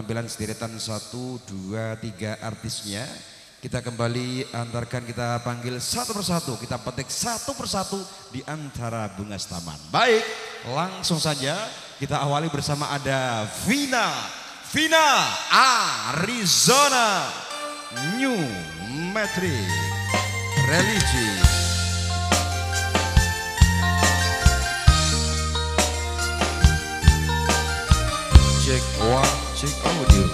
penampilan sederetan satu dua tiga artisnya. Kita kembali antarkan kita panggil satu persatu. Kita petik satu persatu di antara bunga taman. Baik langsung saja kita awali bersama ada Vina. Vina Arizona New Metric Religi. One, Magic you.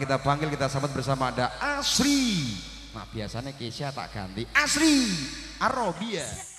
Kita panggil kita sambut bersama ada Asri. Nah biasanya Keisha tak ganti Asri Arobia.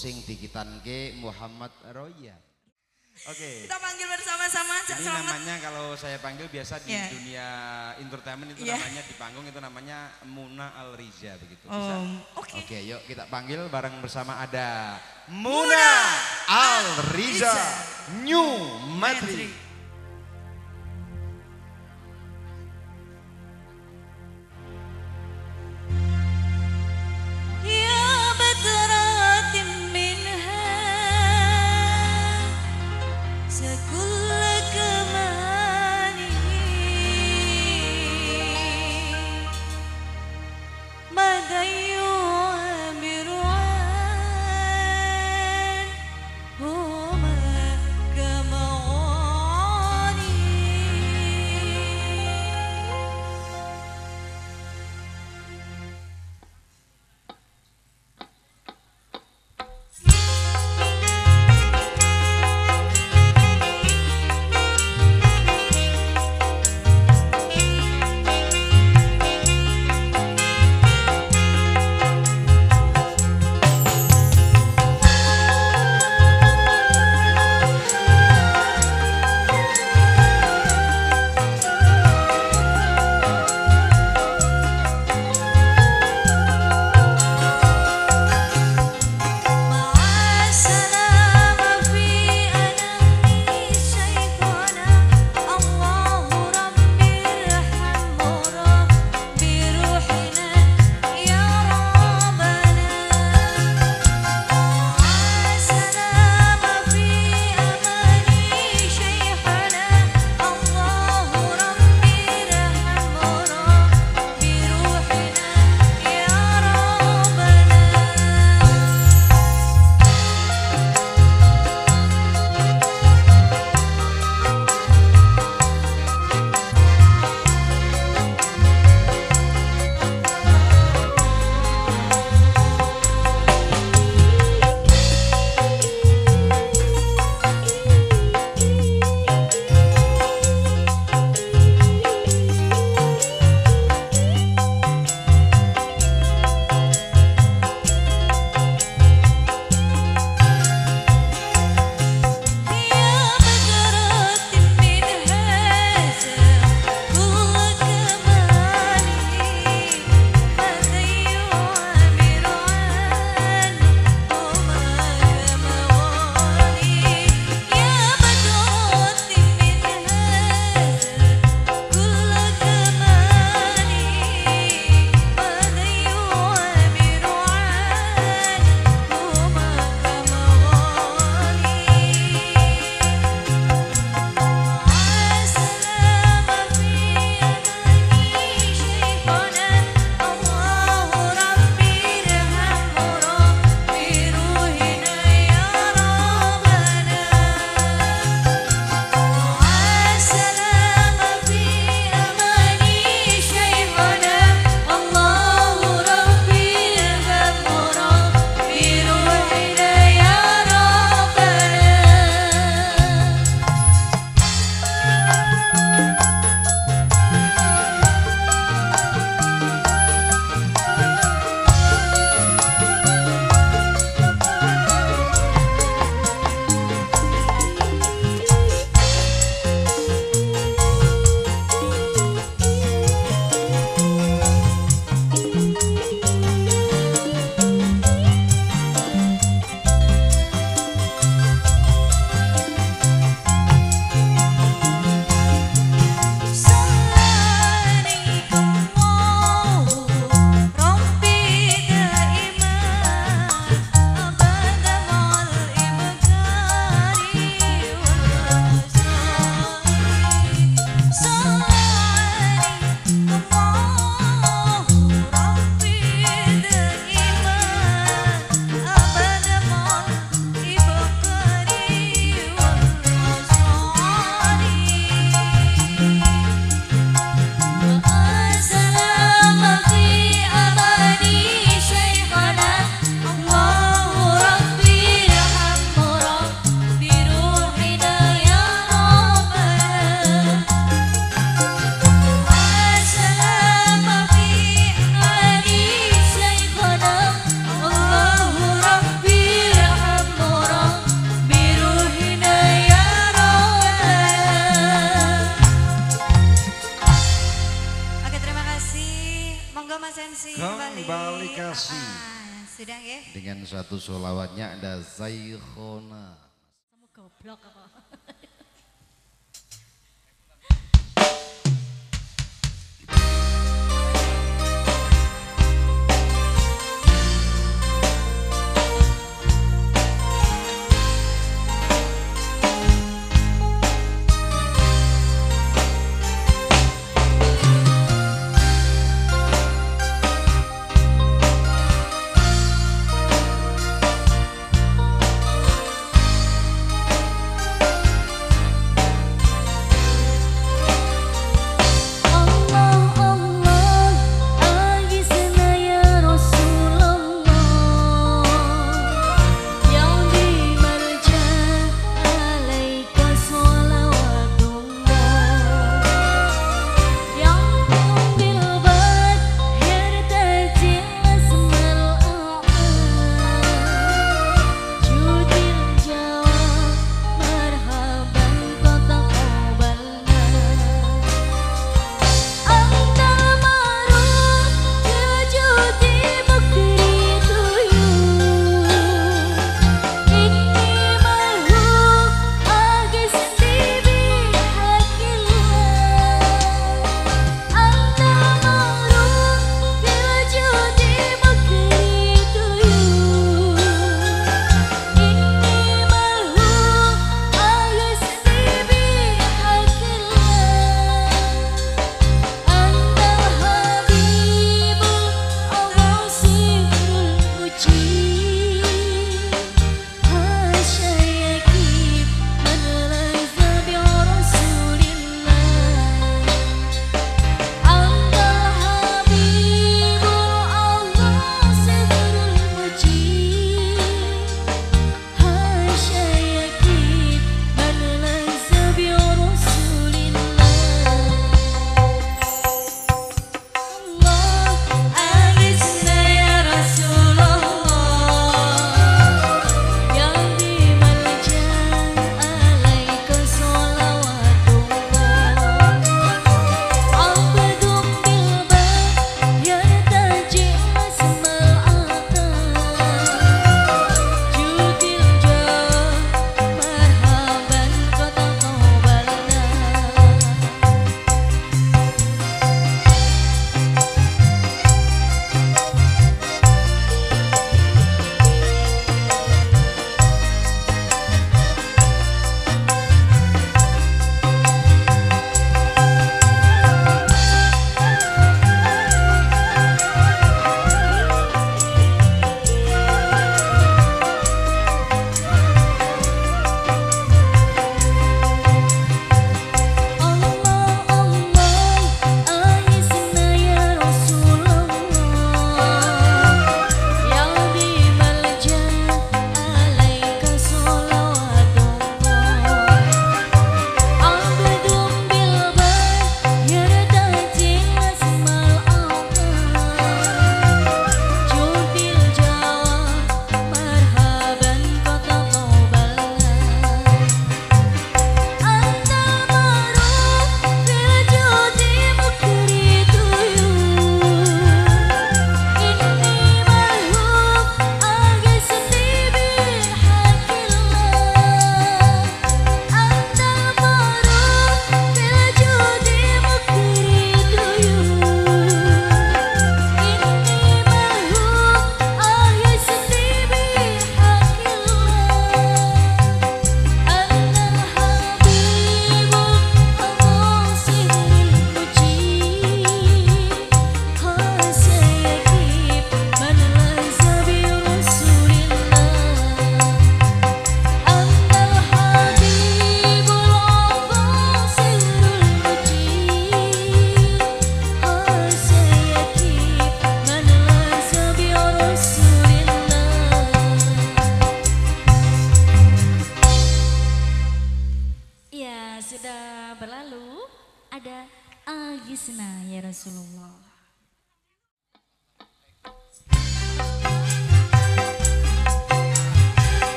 Sing dikitanke Muhammad Roya. Oke. Kita panggil bersama-sama Cak Ini Selamat. namanya kalau saya panggil biasa di Iya. dunia entertainment itu Iya. namanya di panggung itu namanya Muna Al Riza begitu. Bisa? Oh, oke. Oke, yuk kita panggil bareng bersama ada Muna Muna Al Riza. New Metric. Matri.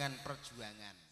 Dengan perjuangan.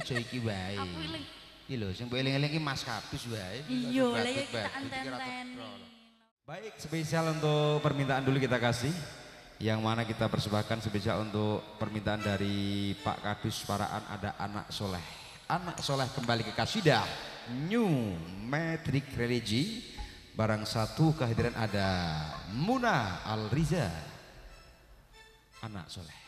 Sing mbok eling-eling ki aja iki wae. Aku eling. Iki lho sing mbok eling-eling ki Mas Kabus wae. Iya, lah ya kita iki. Baik, spesial untuk permintaan dulu kita kasih. Yang mana kita persembahkan spesial untuk permintaan dari Pak Kadus Paraan ada anak soleh. Anak soleh kembali ke kasidah New Metric Religi. Barang satu kehadiran ada Muna Al-Riza. Anak soleh.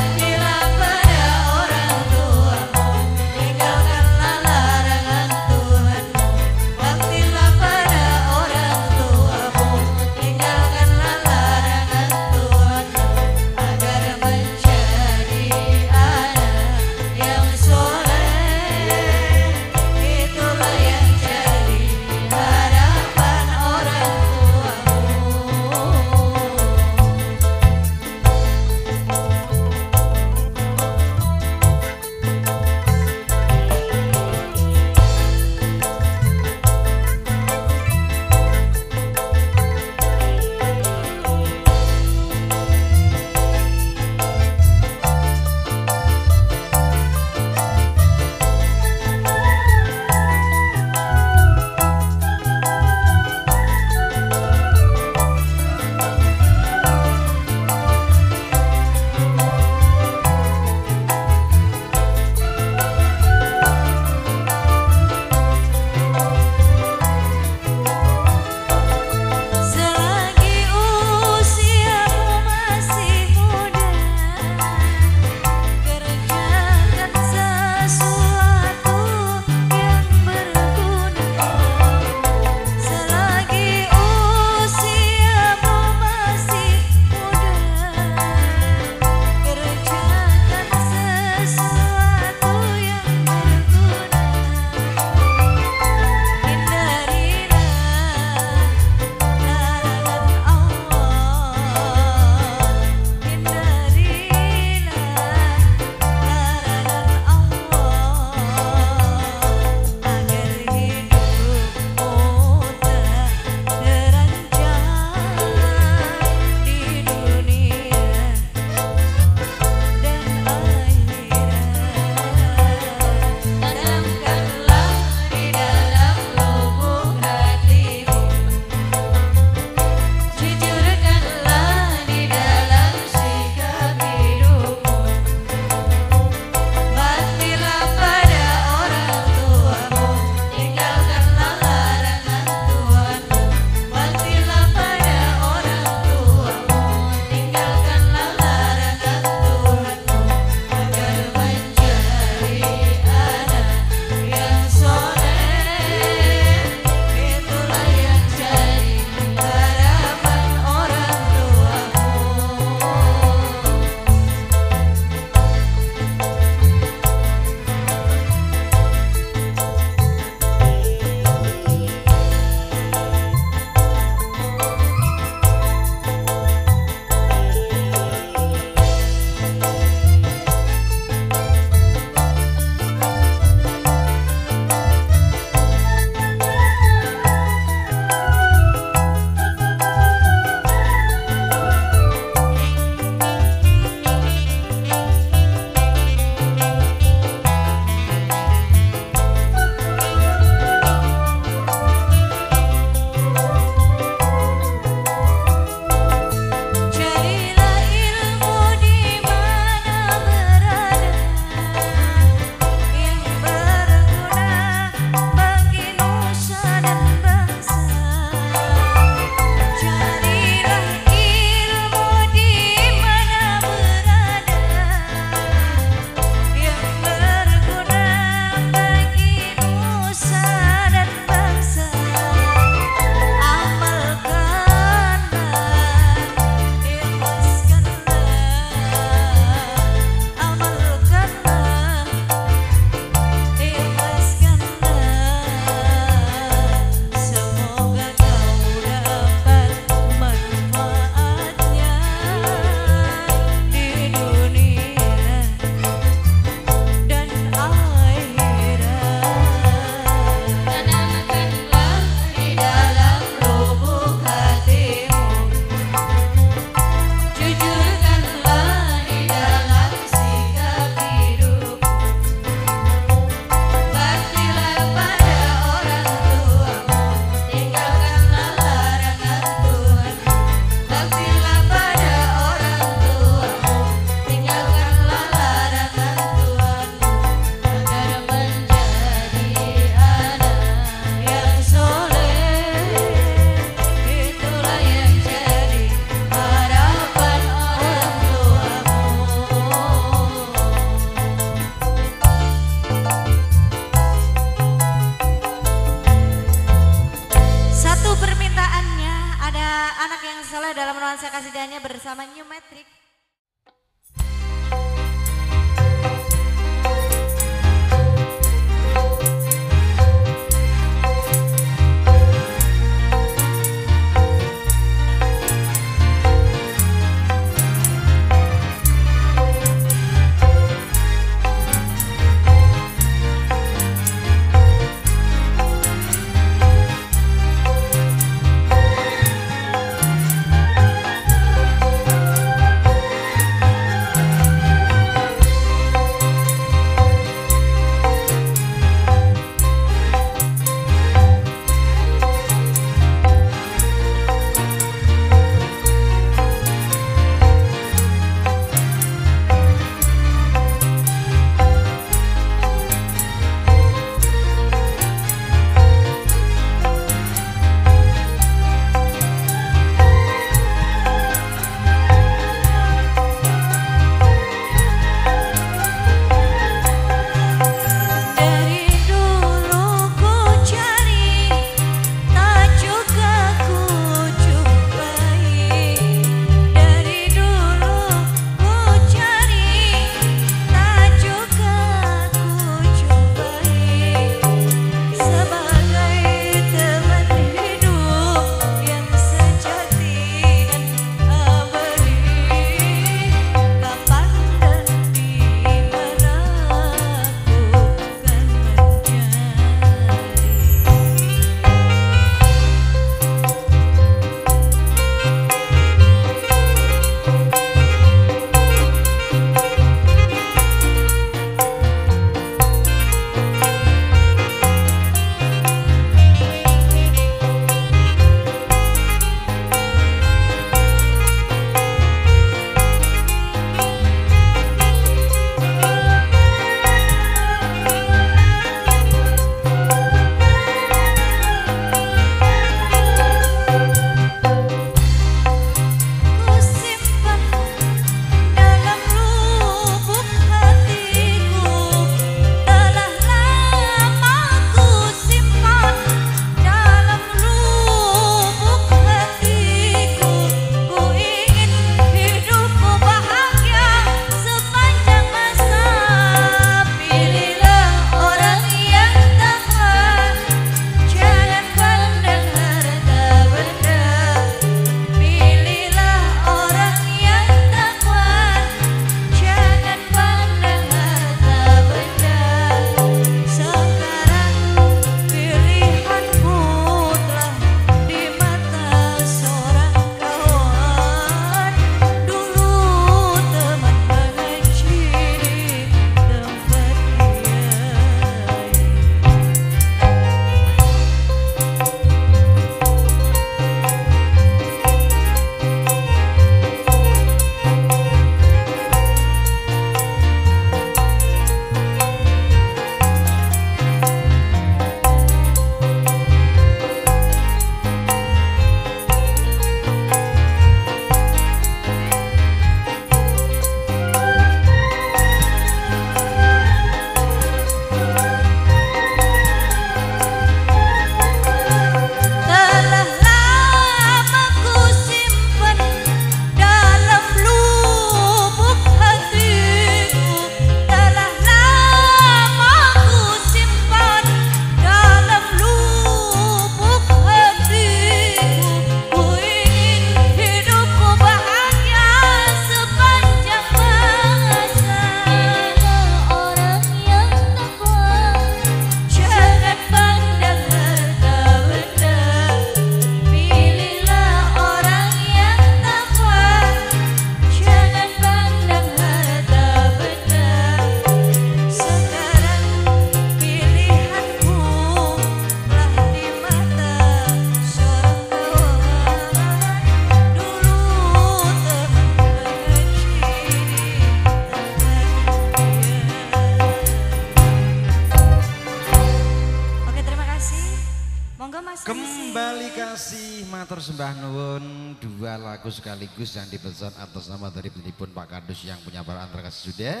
Sekaligus yang dipesan atas nama dari penelpon Pak Kadus yang punya para antara sudah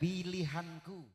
pilihanku.